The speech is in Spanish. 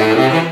Música